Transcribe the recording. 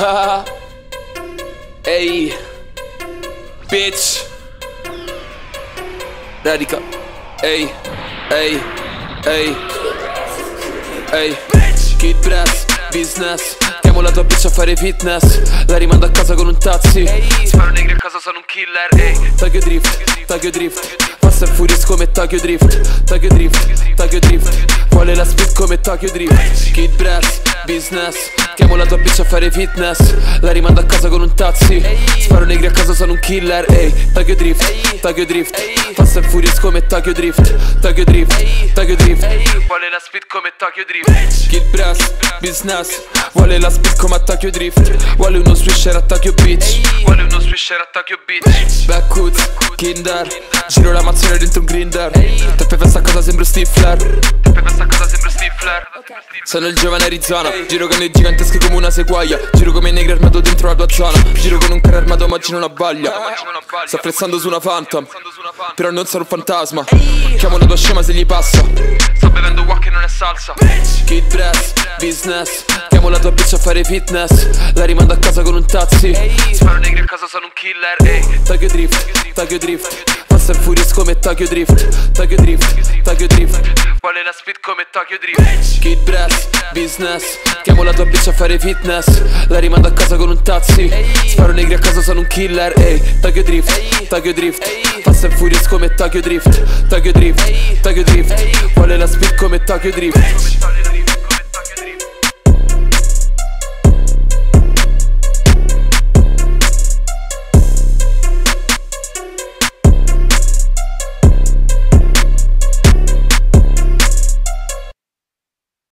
Ehi, bitch. Radica. Ehi, ehi, ehi, ehi. Kid Brass, business. Chiamo la tua bitch a fare fitness. La rimando a casa con un taxi. Sparo negri a casa, sono un killer. Ehi, Tokyo Drift, Tokyo Drift. Fast and Furious come Tokyo Drift. Tokyo Drift, Tokyo Drift. Vuole la speed come Tokyo Drift. Kid Brass, business. Chiamo la tua bitch a fare fitness. La rimando a casa con un taxi. Sparo negri a casa, sono un killer. Ehi, Tokyo Drift, Tokyo Drift. Fast and Furious come Tokyo Drift. Tokyo Drift, Tokyo Drift. Vuole la speed come Tokyo Drift. Kid Brass, business. Vuole la speed come a Tokyo Drift. Vuole uno swisher a Tokyo Beach. Vuole uno swisher a Tokyo Beach. Backwoods, Kinder. Giro la mazzone dentro un grinder. Teppe festa a casa sembro Stifler. Teppe festa a casa sembro Stifler. Sono il giovane Arizona. Giro con i giganteschi come una sequoia. Giro come negri armato dentro la tua zona. Giro con un carro armato, immagino una baglia. Sto flessando su una Phantom. Però non sono un fantasma. Chiamo una tua scema se gli passa. Sto bevendo wak e non è salsa. Kid Brass, business. Chiamo la tua bitch a fare fitness. La rimando a casa con un taxi. Sparo negri a casa, sono un killer. Ehi, Tokyo Drift, Tokyo Drift. And Furious come Tokyo Drift. Tokyo Drift, Tokyo Drift. Vuole la speed come Tokyo Drift. Kid Brass, business. Chiamo la tua bitch a fare fitness. La rimando a casa con un taxi. Sparo negri a casa, sono un killer. Ehi, Tokyo Drift, Tokyo Drift. Fast and Furious come Tokyo Drift. Tokyo Drift, Tokyo Drift. Vuole la speed come Tokyo Drift.